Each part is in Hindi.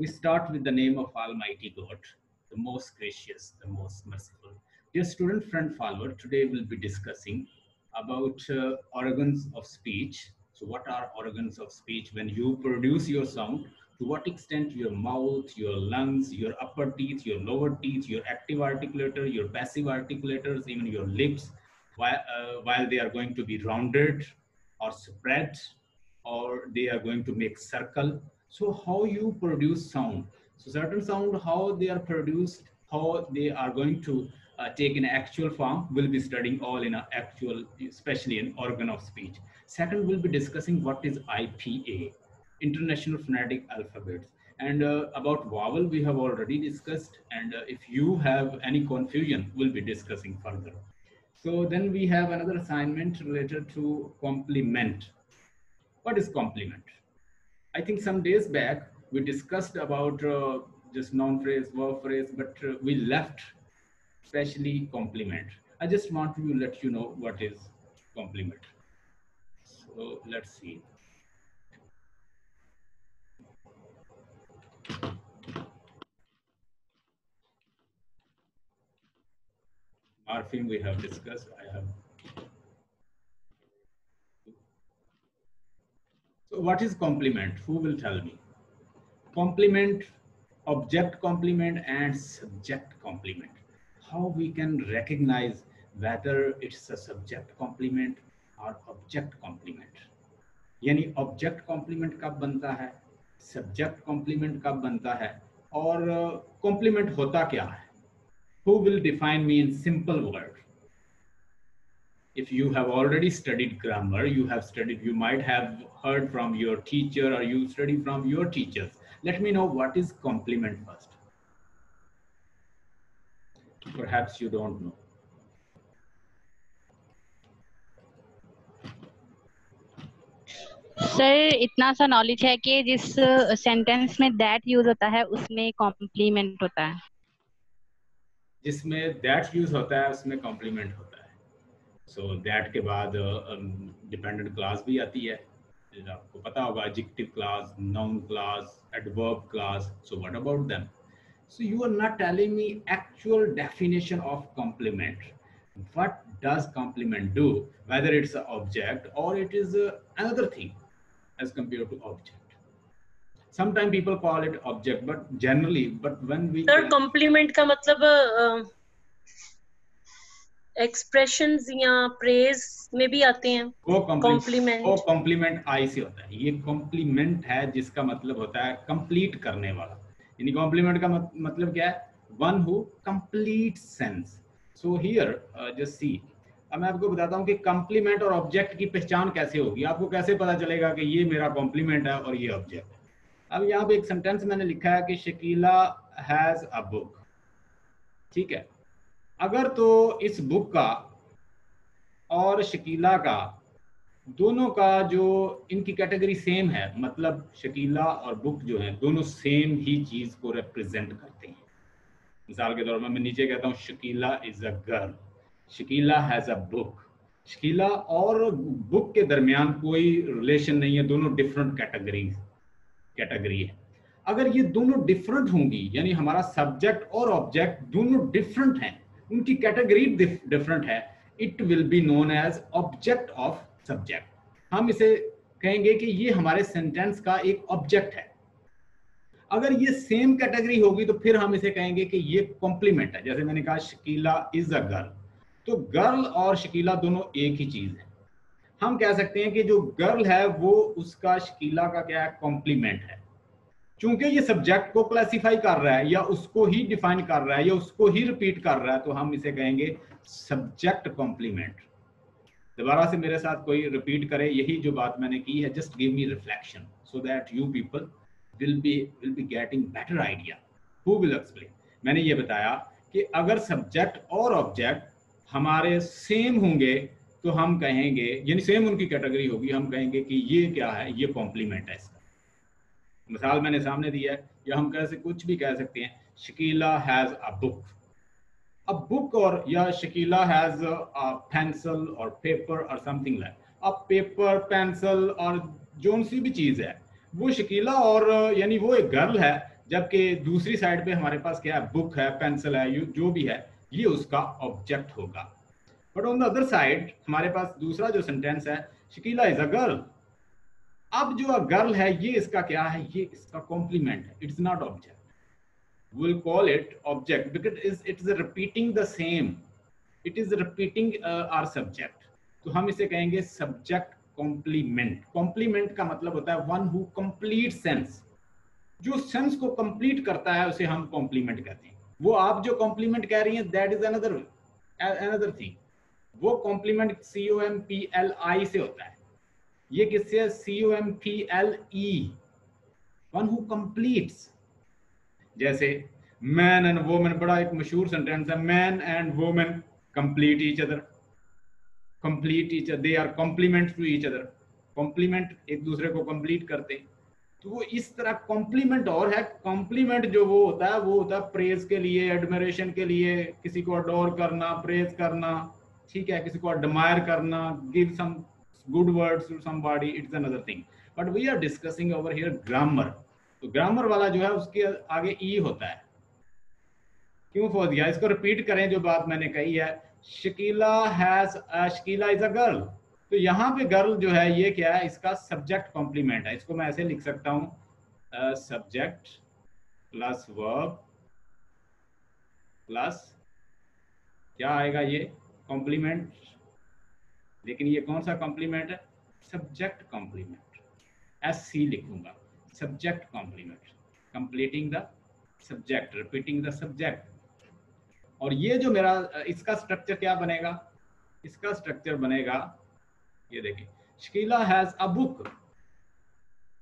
We start with the name of Almighty God, the most gracious, the most merciful. Dear student friend follower, today we'll be discussing about uh, organs of speech. So what are organs of speech? When you produce your sound, to what extent your mouth, your lungs, your upper teeth, your lower teeth, your active articulator, your passive articulators, even your lips, while, uh, while they are going to be rounded or spread, or they are going to make circle. So how you produce sound. So certain sound, how they are produced, how they are going to uh, take an actual form, we'll be studying all in an actual, especially in organ of speech. Second, we'll be discussing what is IPA, International Phonetic Alphabets. And uh, about vowel, we have already discussed. And uh, if you have any confusion, we'll be discussing further. So then we have another assignment related to complement. What is complement? I think some days back, we discussed about uh, just noun phrase, verb phrase, but uh, we left especially complement. I just want to let you know what is complement. So let's see. Morpheme we have discussed. I have. So what is complement? Who will tell me? Complement, object complement and subject complement. How we can recognize whether it's a subject complement or object complement. यानी ऑब्जेक्ट कॉम्प्लीमेंट कब बनता है सब्जेक्ट कॉम्प्लीमेंट कब बनता है और कॉम्प्लीमेंट uh, होता क्या है who will define me in simple word if you have already studied grammar you have studied you might have heard from your teacher or you study from your teachers let me know what is complement first perhaps you don't know sir इतना सा नॉलेज है कि जिस सेंटेंस में दैट यूज होता है उसमें कॉम्प्लीमेंट होता है जिसमें दैट यूज होता है उसमें कॉम्प्लीमेंट होता है सो so, दैट के बाद डिपेंडेंट uh, क्लास um, भी आती है आपको पता होगा adjective class noun class adverb class so what about them so you are not telling me actual definition of complement what does complement do whether it's an object or it is uh, another thing as compared to object sometimes people call it object but generally but when we sir compliment का मतलब expressions या प्रेज में भी आते हैं। वो कॉम्प्लीमेंट वो कॉम्प्लीमेंट आई से होता है। ये कॉम्प्लीमेंट है जिसका मतलब होता है कंप्लीट करने वाला। यानी कॉम्प्लीमेंट का मतलब क्या है? One who complete sense so here just see अब मैं आपको बताता हूँ कि कॉम्प्लीमेंट और ऑब्जेक्ट की पहचान कैसे होगी। आपको कैसे पता चलेगा कि ये मेरा कॉम्प्लीमेंट है और ये ऑब्जेक्ट अब यहाँ पे एक सेंटेंस मैंने लिखा है कि शकीला हैज़ अ बुक ठीक है? अगर तो इस बुक का और शकीला का, दोनों का जो इनकी कैटेगरी सेम है मतलब शकीला और बुक जो है, दोनों सेम ही चीज़ को रिप्रेजेंट करते हैं। मिसाल के तौर पर मैं नीचे कहता हूँ, Shakila is a girl Shakila has a book Shakila और बुक के दरमियान कोई रिलेशन नहीं है, दोनों डिफरेंट कैटेगरीज कैटेगरी है। अगर ये दोनों डिफरेंट होंगी, यानी हमारा सब्जेक्ट और ऑब्जेक्ट दोनों डिफरेंट हैं उनकी कैटेगरी डिफरेंट है। It will be known as object of subject हम इसे कहेंगे कि ये हमारे सेंटेंस का एक ऑब्जेक्ट है। अगर ये सेम कैटेगरी होगी तो फिर हम इसे कहेंगे कि ये कॉम्प्लीमेंट है। जैसे मैंने कहा शकीला इज़ अ गर्ल तो गर्ल और शकीला दोनों एक ही चीज़ है। हम कह सकते हैं कि जो गर्ल है वो उसका शकीला का क्या है? कॉम्प्लीमेंट है। चूँकि ये सब्जेक्ट को क्लासिफाई कर रहा है, या उसको ही डिफाइन कर रहा है, या उसको ही रिपीट कर रहा है तो हम इसे कहेंगे सब्जेक्ट कॉम्प्लीमेंट दोबारा से मेरे साथ कोई रिपीट करे, यही जो बात मैंने की है just give me reflection so that you people will be will be getting better idea who will explain मैंने ये बताया कि अगर सब्जेक्ट और ऑब्जेक्ट हमारे सेम होंगे तो हम कहेंगे, यानी सेम उनकी कैटेगरी होगी, हम कहेंगे कि ये क्या है, ये कॉम्प्लीमेंट है इसका। मिसाल मैंने सामने दिया है, या हम कैसे कुछ भी कह सकते हैं शकीला हैज़ अ बुक अब बुक और या शकीला हैज़ अ पेंसिल और पेपर और समथिंग लाइक अब पेपर पेंसिल और जो सी भी चीज़ है, वो शकीला और, यानी वो एक गर्ल है, जबकि दूसरी साइड पे हमारे पास क्या है बुक है पेंसिल है जो भी है, ये उसका ऑब्जेक्ट होगा. But on the other side हमारे पास दूसरा जो सेंटेंस है शकीला इज़ अ गर्ल अब जो गर्ल है, ये इसका क्या है? ये इसका कॉम्प्लीमेंट है. It's not object will call it object because is it is repeating the same it is repeating our subject तो हम इसे कहेंगे सब्जेक्ट कॉम्प्लीमेंट कॉम्प्लीमेंट का मतलब होता है वन हु कंप्लीट सेंस जो सेंस को कंप्लीट करता है, उसे हम कॉम्प्लीमेंट कहते हैं. वो आप जो कॉम्प्लीमेंट कह रही हैं that is another another thing वो compliment C O M P L I से होता है. ये किससे C O M P L E one who completes जैसे मैन एंड वोमेन बड़ा एक मशहूर सेंटेंस है। Man and women complete each other complete each they are complement to each other complement एक दूसरे को कंप्लीट करते हैं। तो वो इस तरह कॉम्प्लीमेंट और है। कॉम्प्लीमेंट जो वो होता है, वो होता है प्रेज के लिए एडमिरेशन के लिए। किसी को अडोर करना प्रेज करना। ठीक है, किसी को एडमायर करना give some good words to somebody, it's another thing. But we are discussing over here grammar. तो ग्रामर वाला जो है, उसके आगे ई e होता है। क्यों फो दिया? इसको रिपीट करें जो बात मैंने कही है। Shakila has Shakila is a girl तो यहाँ पे गर्ल जो है, ये क्या है? इसका सब्जेक्ट कॉम्प्लीमेंट है। इसको मैं ऐसे लिख सकता हूँ। सब्जेक्ट प्लस वर्ब प्लस क्या आएगा ये? कॉम्प्लीमेंट लेकिन ये कौन सा कॉम्प्लीमेंट है? सब्जेक्ट कॉम्प्लीमेंट एस सी लिखूँगा. Subject complement completing the subject repeating the subject और ये जो मेरा, इसका स्ट्रक्चर क्या बनेगा? इसका स्ट्रक्चर बनेगा, ये देखिए. शकीला हैज़ अ बुक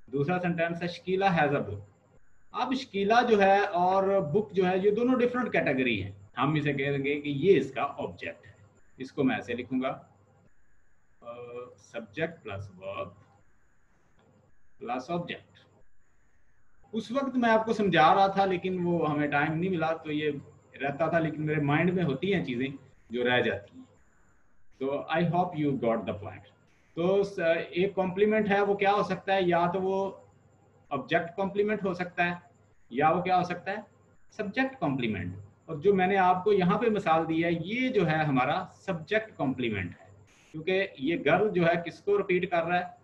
दूसरा सेंटेंस है शकीला हैज़ अ बुक अब शकीला जो है और बुक जो है, ये दोनों डिफरेंट कैटेगरी है. हम इसे कहेंगे कि ये इसका ऑब्जेक्ट है. इसको मैं ऐसे लिखूँगा. Subject plus verb plus object उस वक्त मैं आपको समझा रहा था, लेकिन वो हमें टाइम नहीं मिला तो ये रहता था, लेकिन मेरे माइंड में होती हैं चीज़ें जो रह जाती हैं। तो I hope you got the point तो एक कॉम्प्लीमेंट है, वो क्या हो सकता है? या तो वो ऑब्जेक्ट कॉम्प्लीमेंट हो सकता है, या वो क्या हो सकता है? सब्जेक्ट कॉम्प्लीमेंट और जो मैंने आपको यहाँ पे मिसाल दी है, ये जो है हमारा सब्जेक्ट कॉम्प्लीमेंट है। क्योंकि ये गर्ल जो है किसको रिपीट कर रहा है?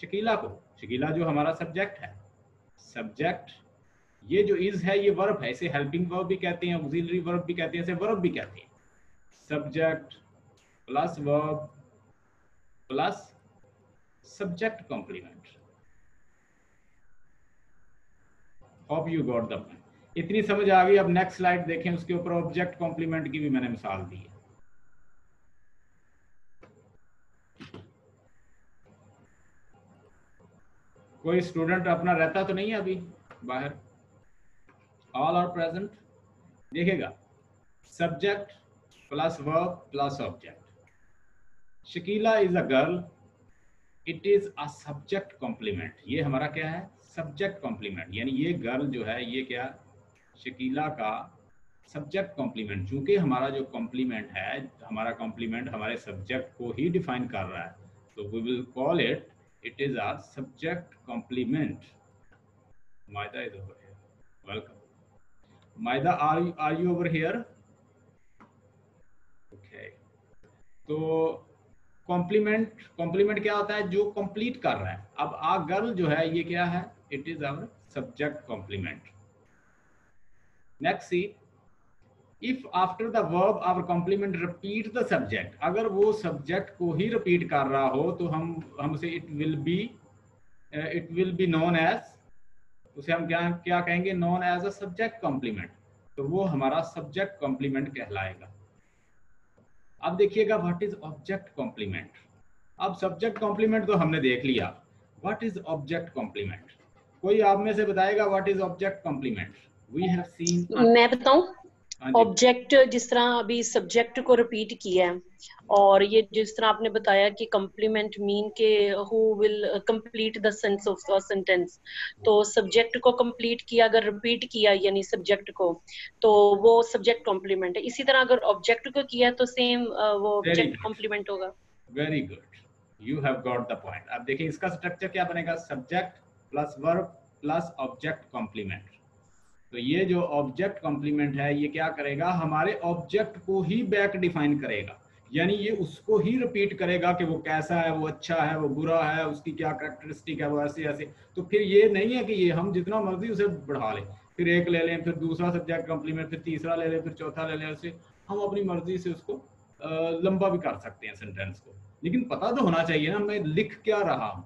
शकीला को। शकीला जो हमारा सब्जेक्ट है। सब्जेक्ट ये जो इज़ है, ये वर्ब है। इसे हेल्पिंग वर्ब भी कहते हैं ऑक्सिलरी वर्ब भी कहते हैं, इसे वर्ब भी कहते हैं। Subject plus verb plus subject complement hope you got the इतनी समझ आ गई। अब नेक्स्ट स्लाइड देखें, उसके ऊपर ऑब्जेक्ट कॉम्प्लीमेंट की भी मैंने मिसाल दी है। कोई स्टूडेंट अपना रहता तो नहीं है अभी बाहर? ऑल आर प्रेजेंट देखेगा। Subject plus verb plus object Shakila is a girl it is a subject complement ये हमारा क्या है? सब्जेक्ट कॉम्प्लीमेंट यानी ये गर्ल जो है, ये क्या? शकीला का सब्जेक्ट कॉम्प्लीमेंट चूँकि हमारा जो कॉम्प्लीमेंट है, हमारा कॉम्प्लीमेंट हमारे सब्जेक्ट को ही डिफाइन कर रहा है तो we will call it it is a subject complement. Maida is over here. Welcome. Maida, are you, are you over here? Okay. तो कॉम्प्लीमेंट कॉम्प्लीमेंट क्या होता है जो कंप्लीट कर रहा है अब आ गर्ल जो है ये क्या है it is our subject complement next see if after the verb our complement repeat the subject अगर वो सब्जेक्ट को ही रिपीट कर रहा हो तो हम हमसे it will be it will be known as उसे हम क्या क्या कहेंगे? Known as a subject complement तो वो हमारा सब्जेक्ट कॉम्प्लीमेंट कहलाएगा। अब देखिएगा व्हाट इज़ ऑब्जेक्ट कॉम्प्लीमेंट अब सब्जेक्ट कॉम्प्लीमेंट तो हमने देख लिया। व्हाट इज़ ऑब्जेक्ट कॉम्प्लीमेंट कोई आप में से बताएगा what is object complement we have seen मैं बताऊँ? ऑब्जेक्ट हाँ जिस तरह अभी सब्जेक्ट को रिपीट किया है और ये जिस तरह आपने बताया कि कम्प्लीमेंट मीन के who will complete the sense of sentence तो सब्जेक्ट को कंप्लीट किया अगर रिपीट किया यानी सब्जेक्ट को तो वो सब्जेक्ट कॉम्प्लीमेंट है। इसी तरह अगर ऑब्जेक्ट को किया तो सेम वो ऑब्जेक्ट कॉम्प्लीमेंट होगा। Very good you have got the point अब देखिए इसका स्ट्रक्चर क्या बनेगा? Subject plus verb plus object complement तो ये जो ऑब्जेक्ट कॉम्प्लीमेंट है, ये क्या करेगा? हमारे ऑब्जेक्ट को ही बैक डिफाइन करेगा। यानी ये उसको ही रिपीट करेगा कि वो कैसा है, वो अच्छा है, वो बुरा है, उसकी क्या करेक्टरिस्टिक है, वो ऐसे ऐसे। तो फिर ये नहीं है कि ये हम जितना मर्ज़ी उसे बढ़ा लें। फिर एक ले लें, फिर दूसरा सब्जेक्ट कॉम्प्लीमेंट फिर तीसरा ले लें, फिर चौथा ले लें उसे हम अपनी मर्ज़ी से उसको लंबा भी कर सकते हैं सेंटेंस को। लेकिन पता तो होना चाहिए ना, मैं लिख क्या रहा हूँ?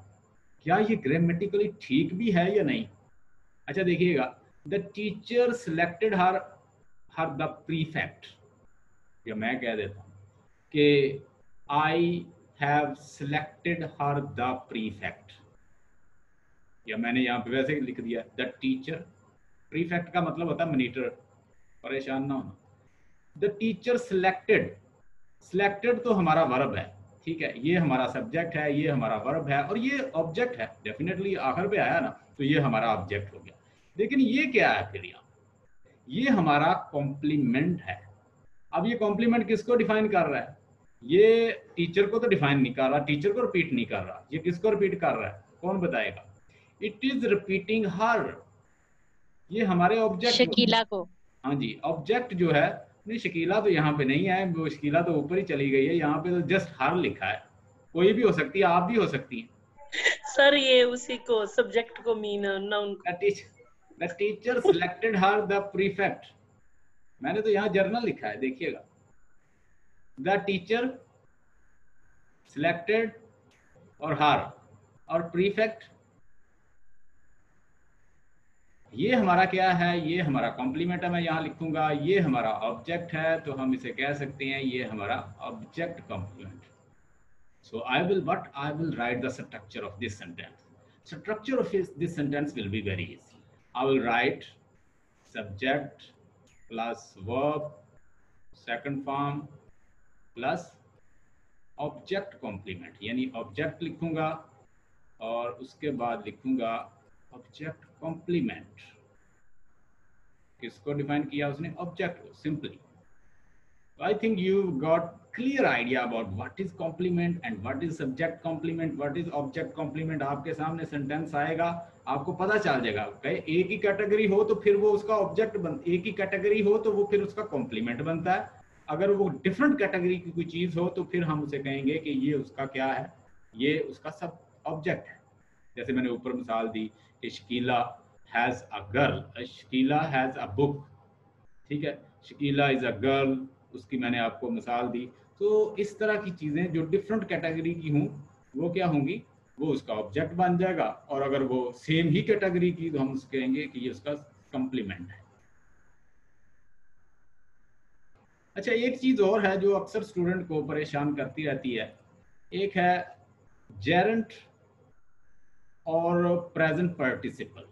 क्या ये ग्रामेटिकली ठीक भी है या नहीं? अच्छा देखिएगा the teacher selected her her the prefect या मैं कह देता हूँ कि I have selected her the prefect या मैंने यहाँ पे वैसे लिख दिया द टीचर प्रीफेक्ट का मतलब होता है मनीटर परेशान ना होना। द टीचर सिलेक्टेड सिलेक्टेड तो हमारा वर्ब है, ठीक है? ये हमारा सब्जेक्ट है, ये हमारा वर्ब है, और ये ऑब्जेक्ट है। डेफिनेटली आखिर पे आया ना तो ये हमारा ऑब्जेक्ट हो गया। लेकिन ये क्या है फिर यहाँ? ये हमारा कॉम्प्लीमेंट है। अब ये कॉम्प्लीमेंट किसको डिफाइन कर रहा है? ये टीचर को तो डिफाइन नहीं कर रहा टीचर को रिपीट नहीं कर रहा। ये किसको रिपीट कर रहा है? कौन बताएगा? इट इज़ रिपीटिंग हर ये हमारे ऑब्जेक्ट शकीला को। हाँ जी ऑब्जेक्ट जो है नहीं शकीला तो यहाँ पे नहीं है वो शकीला तो ऊपर ही चली गई है यहाँ पे तो जस्ट हर लिखा है। कोई भी हो सकती है आप भी हो सकती हैं। सर ये उसी को सब्जेक्ट को mean noun the teacher selected her the prefect मैंने तो यहाँ जर्नल लिखा है, देखिएगा। द टीचर सिलेक्टेड और हार और प्रीफेक्ट ये हमारा क्या है? ये हमारा कॉम्प्लीमेंट है, मैं यहाँ लिखूँगा। ये हमारा ऑब्जेक्ट है तो हम इसे कह सकते हैं, ये हमारा object complement so I will but I will write the structure of this sentence structure of this sentence will be very easy I will write subject plus verb second form plus object complement यानी ऑब्जेक्ट लिखूँगा और उसके बाद लिखूँगा ऑब्जेक्ट कॉम्प्लीमेंट किसको डिफाइन किया उसने? ऑब्जेक्ट को simply I think you got clear idea about what is complement and what is subject complement what is object complement आपके सामने सेंटेंस आएगा आपको पता चल जाएगा। एक ही कैटेगरी हो तो फिर वो उसका ऑब्जेक्ट बन, एक ही कैटेगरी हो तो वो फिर उसका कॉम्प्लीमेंट बनता है। अगर वो डिफरेंट कैटेगरी की कोई चीज़ हो तो फिर हम उसे कहेंगे कि ये उसका क्या है? ये उसका सब ऑब्जेक्ट है। जैसे मैंने ऊपर मिसाल दी कि Shakila has a girl Shakila has a book ठीक है? शकीला इज़ अ गर्ल उसकी मैंने आपको मिसाल दी। तो इस तरह की चीज़ें जो डिफरेंट कैटेगरी की हों, वो क्या होंगी? वो उसका ऑब्जेक्ट बन जाएगा। और अगर वो सेम ही कैटेगरी की तो हम कहेंगे कि ये उसका कंप्लीमेंट है। अच्छा एक चीज़ और है जो अक्सर स्टूडेंट को परेशान करती रहती है। एक है जेरेंट और प्रेजेंट पार्टिसिपल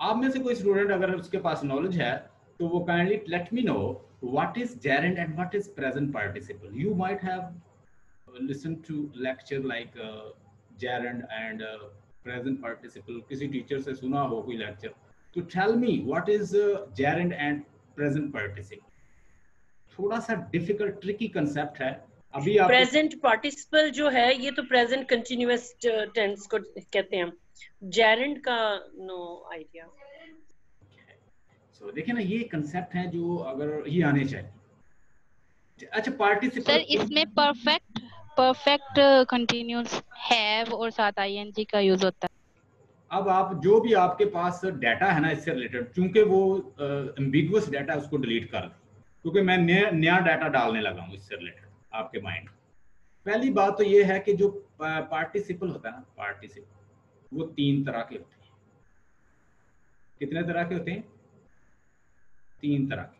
आप में से कोई स्टूडेंट अगर उसके पास नॉलेज है तो वो kindly let me know what is gerund and what is present participle you might have listen to lecture like gerund and present participle किसी टीचर से सुना हो कोई लेक्चर तो tell me what is gerund and present participle थोड़ा सा डिफ़िकल्ट ट्रिकी कंसेप्ट है। अभी आप प्रेजेंट पार्टिसिपल जो है ये तो प्रेजेंट कंटिन्यूअस टेंस को कहते हैं जेरेंट का नो आइडिया सो देखिए ना ये कंसेप्ट है जो अगर ये आने चाहिए। अच्छा पार्टिसिपल सर इसमें परफेक्ट परफेक्ट कंटीन्यूअस हैव और साथ आईएनजी का यूज़ होता है। अब आप जो भी आपके पास डाटा है ना इससे रिलेटेड चूँकि वो एम्बिगुअस डाटा उसको डिलीट कर दें। क्योंकि मैं नया नया डाटा डालने लगा हूँ इससे रिलेटेड आपके माइंड पहली बात तो ये है कि जो पार्टिसिपल होता है ना पार्टिसिपल वो तीन तरह के होते हैं। कितने तरह के होते हैं? तीन तरह के।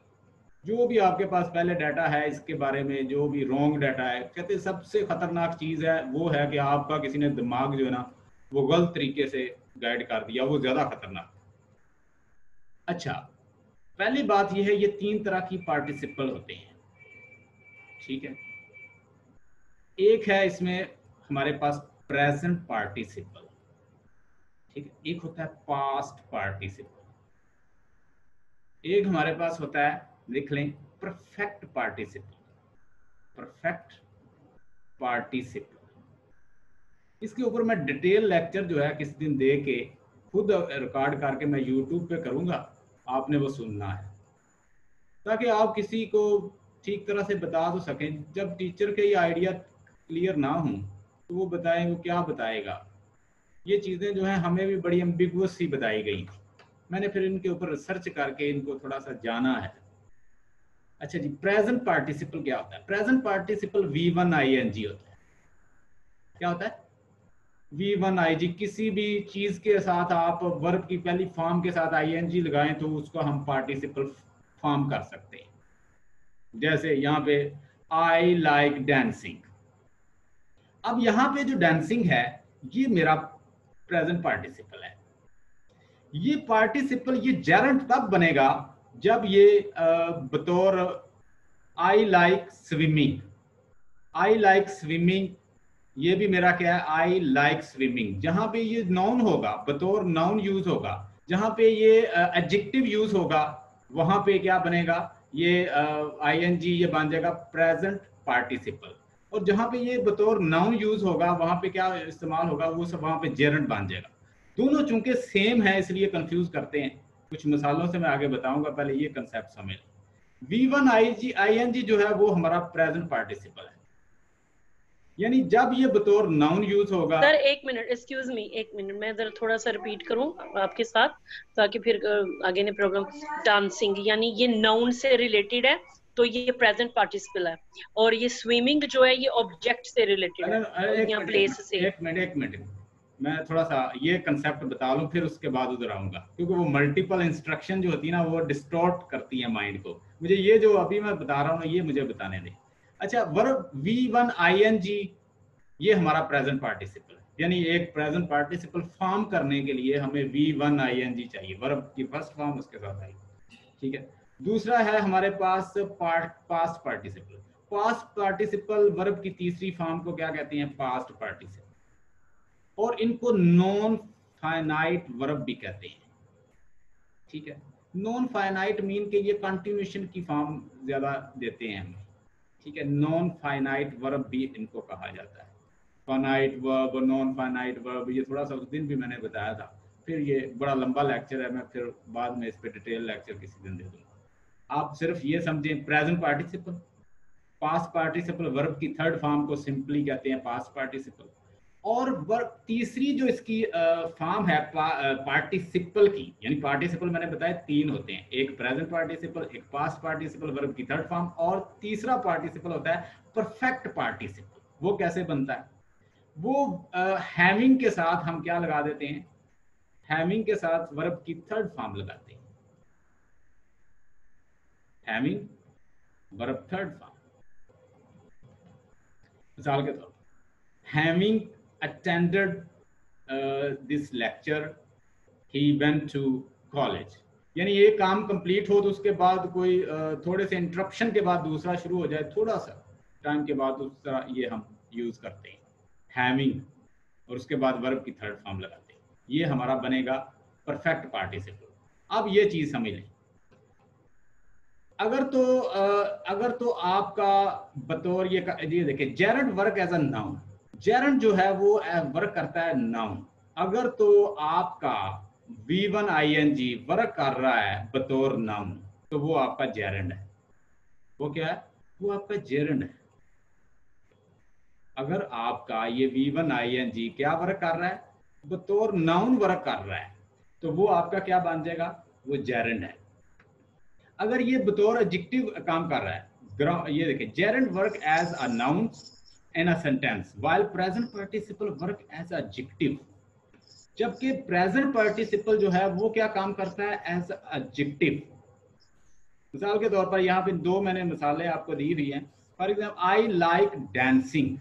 जो भी आपके पास पहले डाटा है, इसके बारे में जो भी रॉन्ग डाटा है, कहते सबसे खतरनाक चीज़ है, वो है कि आपका किसी ने दिमाग जो है ना, वो गलत तरीके से गाइड कर दिया, वो ज़्यादा खतरनाक। अच्छा पहली बात यह है, ये तीन तरह की पार्टिसिपल होते हैं। ठीक है? एक है इसमें हमारे पास प्रेजेंट पार्टिसिपल ठीक है? एक होता है पास्ट पार्टिसिपल एक हमारे पास होता है लिख लें परफेक्ट पार्टिसिपल परफेक्ट पार्टिसिपल इसके ऊपर मैं डिटेल लेक्चर जो है किस दिन दे के खुद रिकॉर्ड करके मैं यूट्यूब पे करूँगा, आपने वो सुनना है। ताकि आप किसी को ठीक तरह से बता तो सकें, जब टीचर के ये आइडिया क्लियर ना हो तो वो बताए, वो क्या बताएगा? ये चीज़ें जो हैं हमें भी बड़ी एम्बिगुअस सी बताई गई मैंने फिर इनके ऊपर रिसर्च करके इनको थोड़ा सा जाना है। अच्छा जी प्रेजेंट पार्टिसिपल क्या होता है? Present participle V one I N G होता है। क्या होता है? वी वन आई जी किसी भी चीज़ के साथ आप वर्ब की पहली फॉर्म के साथ आई एन जी लगाएँ तो उसको हम पार्टिसिपल फॉर्म कर सकते हैं। जैसे यहाँ पे आई लाइक डांसिंग अब यहाँ पे जो डांसिंग है, ये मेरा प्रेजेंट पार्टिसिपल है। ये पार्टिसिपल ये जेरंट तब बनेगा जब ये बतौर I like swimming I like swimming ये भी मेरा क्या है? आई लाइक स्विमिंग जहाँ पे ये नाउन होगा, बतौर नाउन यूज़ होगा, जहाँ पे ये एडजेक्टिव यूज़ होगा, वहाँ पे क्या बनेगा? ये आई एन जी ये बन जाएगा प्रेजेंट पार्टिसिपल और जहाँ पे ये बतौर नाउन यूज़ होगा, वहाँ पे क्या इस्तेमाल होगा? वो सब वहाँ पे जेरंट बन जाएगा. दोनों चूँकि सेम है, इसलिए कंफ्यूज करते हैं. कुछ मिसालों से मैं आगे बताऊँगा पहले ये कंसेप्ट समझ V one I G I N G जो है वो हमारा प्रेजेंट पार्टिसिपल है। यानी जब ये बतौर नाउन यूज़ होगा सर एक मिनट एक्सक्यूज मी एक मिनट मैं जरा थोड़ा सा रिपीट करूँ आपके साथ ताकि फिर आगे ने प्रॉब्लम डांसिंग यानी ये नाउन से रिलेटेड है तो ये प्रेजेंट पार्टिसिपल है। और ये स्विमिंग जो है ये ऑब्जेक्ट से रिलेटेड है। या प्लेस से। एक मिनट एक मिनट। मैं थोड़ा सा ये कंसेप्ट बता लूँ फिर उसके बाद उधर आऊँगा। क्योंकि वो मल्टीपल इंस्ट्रक्शन जो होती है ना, वो डिस्टॉर्ट करती है माइंड को। मुझे ये जो अभी मैं बता रहा हूँ ये मुझे बताने दें। अच्छा verb V one I N G ये हमारा प्रेजेंट पार्टिसिपल यानी एक प्रेजेंट पार्टिसिपल फॉर्म करने के लिए हमें V one I N G चाहिए। वर्ब की फ़र्स्ट फॉर्म उसके साथ आई। ठीक है? दूसरा है हमारे पास part past participle past participle verb की तीसरी फॉर्म को क्या कहते हैं? पास्ट पार्टिसिपल और इनको नॉन फाइनाइट वर्ब भी कहते हैं। ठीक है? नॉन फाइनाइट मीन के ये कंटिन्यूशन की फॉर्म ज़्यादा देते हैं हमें। ठीक है? नॉन फाइनाइट वर्ब भी इनको कहा जाता है। Finite verb non finite verb ये थोड़ा सा उस दिन भी मैंने बताया था। फिर ये बड़ा लंबा लेक्चर है, मैं फिर बाद में इस पर डिटेल लेक्चर किसी दिन दे दूँगा। आप सिर्फ़ ये समझें present participle past participle verb की थर्ड फॉर्म को सिंपली कहते हैं पास्ट पार्टिसिपल और तीसरी जो इसकी फॉर्म है पा, पार्टिसिपल की यानी पार्टिसिपल मैंने बताया तीन होते हैं एक प्रेजेंट पार्टिसिपल एक पास्ट पार्टिसिपल वर्ब की थर्ड फॉर्म और तीसरा पार्टिसिपल होता है परफेक्ट पार्टिसिपल। वो कैसे बनता है? वो हैविंग के साथ हम क्या लगा देते हैं? हैविंग के साथ वर्ब की थर्ड फॉर्म लगाते हैं। Having verb third form. मिसाल के तौर having attended uh, this lecture he went to college. यानी ये काम कंप्लीट हो तो उसके बाद कोई uh, थोड़े से इंटरप्शन के बाद दूसरा शुरू हो जाए थोड़ा सा टाइम के बाद उस तरह ये हम यूज़ करते हैं। हैविंग और उसके बाद वर्ब की थर्ड फॉर्म लगाते हैं। ये हमारा बनेगा परफेक्ट पार्टिसिपल अब ये चीज़ समझ लें। अगर तो uh, अगर तो आपका बतौर ये ये देखिए gerund work as a noun gerund जो है वो वर्क करता है नाउन अगर तो आपका V one I N G work कर रहा है बतौर नाउन तो वो आपका जेरन है। वो क्या है? वो आपका जेरन है। अगर आपका ये V one I N G क्या वर्क कर रहा है? बतौर नाउन वर्क कर रहा है तो वो आपका क्या बन जाएगा? वो जेरन है। अगर ये बतौर एडजेक्टिव काम कर रहा है ये देखिए, gerund work as a noun in a sentence. While present participle work as adjective, जबकि प्रेजेंट पार्टिसिपल जो है, वो क्या काम करता है? एज एडजेक्टिव मिसाल के तौर पर यहाँ पे दो मैंने मिसालें आपको दी हुई हैं। For example I like dancing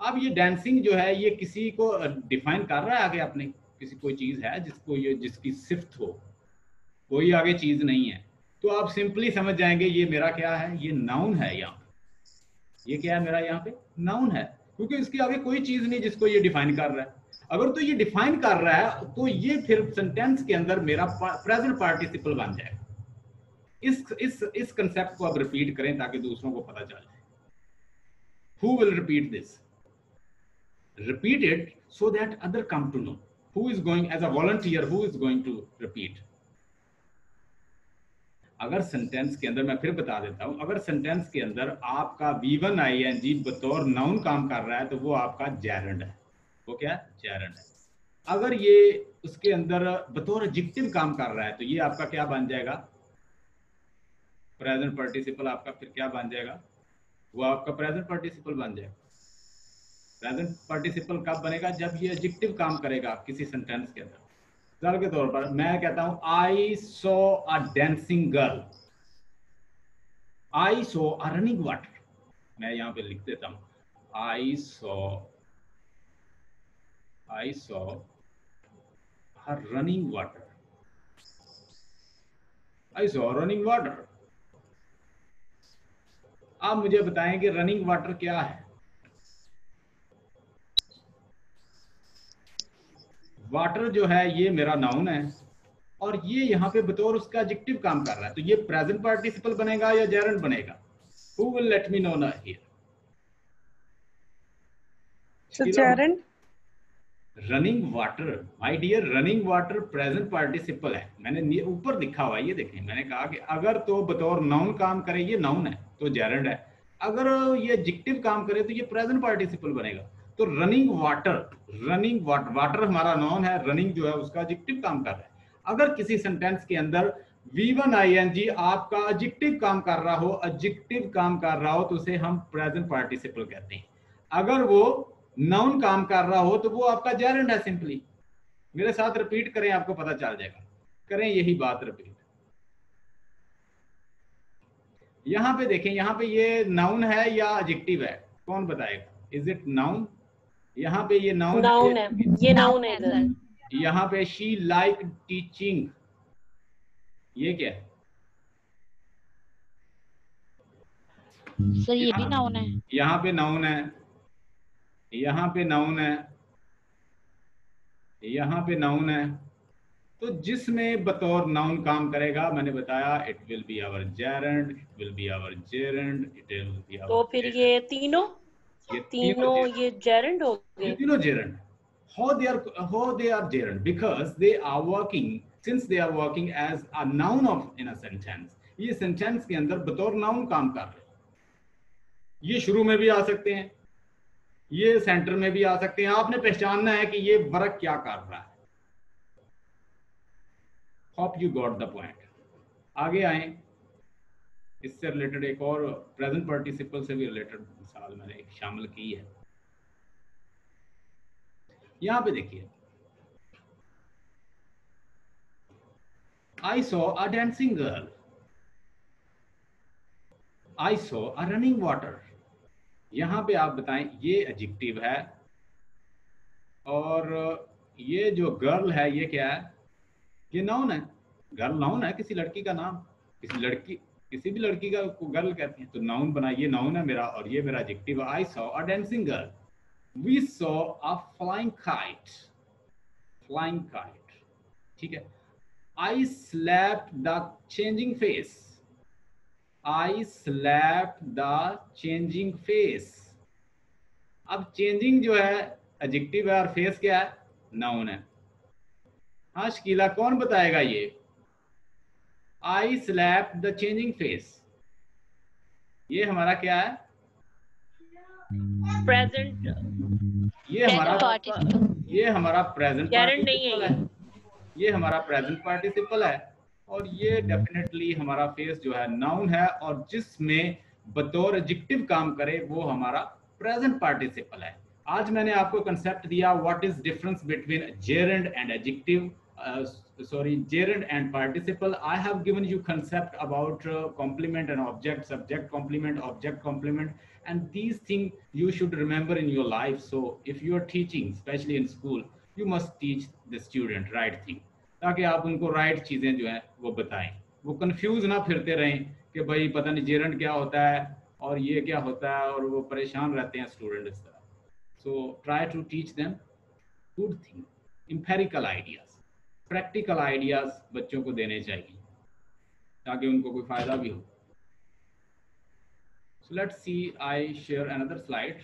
अब ये डांसिंग जो है, ये किसी को डिफाइन कर रहा है आगे अपने? किसी कोई चीज़ है जिसको ये, जिसकी सिफ्त हो। कोई आगे चीज़ नहीं है। तो आप सिंपली समझ जाएँगे, ये मेरा क्या है? ये नाउन है यहाँ। ये क्या है मेरा यहाँ पे? नाउन है। क्योंकि इसके आगे कोई चीज़ नहीं जिसको ये डिफाइन कर रहा है। अगर तो ये डिफाइन कर रहा है तो ये फिर सेंटेंस के अंदर मेरा प्रेजेंट पार्टिसिपल बन जाएगा। इस इस इस कंसेप्ट को अब रिपीट करें ताकि दूसरों को पता चल जाए। Who will repeat this repeat it so that other come to know who is going as a volunteer who is going to repeat अगर सेंटेंस के अंदर मैं फिर बता देता हूँ, अगर सेंटेंस के अंदर आपका V one I N G बतौर नाउन काम कर रहा है तो वो आपका जैरंड है। वो क्या? जैरंड है। अगर ये उसके अंदर बतौर एडजेक्टिव काम कर रहा है तो ये आपका क्या बन जाएगा? प्रेजेंट पार्टिसिपल आपका फिर क्या बन जाएगा? वो आपका प्रेजेंट पार्टिसिपल बन जाएगा। प्रेजेंट पार्टिसिपल कब बनेगा? जब ये एडजेक्टिव काम करेगा किसी सेंटेंस के अंदर। मिसाल के तौर पर मैं कहता हूँ I saw a dancing girl I saw a running water मैं यहाँ पे लिख देता हूँ I saw I saw her running water I saw running water आप मुझे बताएँ कि रनिंग वाटर क्या है? वाटर जो है ये मेरा नाउन है। और ये यहाँ पे बतौर उसका एडजेक्टिव काम कर रहा है। तो ये प्रेजेंट पार्टिसिपल बनेगा या जेरेंट बनेगा? Who will let me know ना here gerund running water my dear running water present participle है। मैंने ऊपर लिखा हुआ ये देखें मैंने कहा कि अगर तो बतौर नाउन काम करे ये नाउन है तो जेरेंट है। अगर ये एडजेक्टिव काम करे तो ये प्रेजेंट पार्टिसिपल बनेगा। तो running water running water water हमारा नॉन है रनिंग जो है उसका एडजेक्टिव काम कर रहा है। अगर किसी सेंटेंस के अंदर V one I N G आपका एडजेक्टिव काम कर रहा हो एडजेक्टिव काम कर रहा हो तो उसे हम प्रेजेंट पार्टिसिपल कहते हैं। अगर वो नाउन काम कर रहा हो तो वो आपका जेरेंड है सिंपली मेरे साथ रिपीट करें, आपको पता चल जाएगा। करें यही बात रिपीट यहाँ पे देखें, यहाँ पे ये नाउन है या एडजेक्टिव है? कौन बताएगा? इज़ इट नाउन यहाँ पे ये नाउन नाउन है। ये नाउन है इधर। यहाँ पे शी लाइक टीचिंग ये क्या? है सर ये भी नाउन है। यहाँ पे नाउन है। यहाँ पे नाउन है। यहाँ पे नाउन है। तो जिसमें बतौर नाउन काम करेगा मैंने बताया it will be our gerund it will be our gerund it will be our तो फिर ये तीनों ये तीनों ये जेरेंड हो गए। तीनों gerund how they are how they are gerund? Because they are working since they are working as a noun of in a sentence ये सेंटेंस के अंदर बतौर नाउन काम कर रहे ये शुरू में भी आ सकते हैं ये सेंटर में भी आ सकते हैं। आपने पहचानना है कि ये वर्क क्या कर रहा है। Hope you got the point आगे आए। इससे रिलेटेड एक और प्रेजेंट पार्टिसिपल से भी रिलेटेड मिसाल मैंने एक शामिल की है। यहाँ पे देखिए। I saw a dancing girl I saw a running water यहाँ पे आप बताएँ, ये एडजेक्टिव है और ये जो गर्ल है, ये क्या है? ये नाउन है। गर्ल नाउन है, किसी लड़की का नाम। किसी लड़की किसी भी लड़की का को गर्ल कहते हैं तो नाउन बना ये नाउन है मेरा और ये मेरा adjective I saw a dancing girl we saw a flying kite flying kite ठीक है? I slap the changing face I slap the changing face अब चेंजिंग जो है एडजेक्टिव है और फेस क्या है? नाउन है। हाँ शकीला, कौन बताएगा ये? I slap the changing face ये हमारा क्या है? प्रेजेंट ये हमारा ये हमारा प्रेजेंट नहीं है। ये हमारा प्रेजेंट पार्टिसिपल है। और ये डेफिनेटली हमारा फेस जो है नाउन है। और जिसमें बतौर एडजेक्टिव काम करे वो हमारा प्रेजेंट पार्टिसिपल है। आज मैंने आपको कंसेप्ट दिया what is difference between gerund and adjective sorry gerund and participle i have given you concept about uh, complement and object subject complement object complement and these things you should remember in your life so if you are teaching especially in school you must teach the student right thing ताकि आप उनको राइट चीजें जो है वो बताएं वो कंफ्यूज ना फिरते रहें कि भाई पता नहीं जेरंड क्या होता है और ये क्या होता है और वो परेशान रहते हैं स्टूडेंट इस तरह so try to teach them good thing empirical idea practical ideas बच्चों को देने चाहिए, ताकि उनको कोई फ़ायदा भी हो। Let's see I share another slide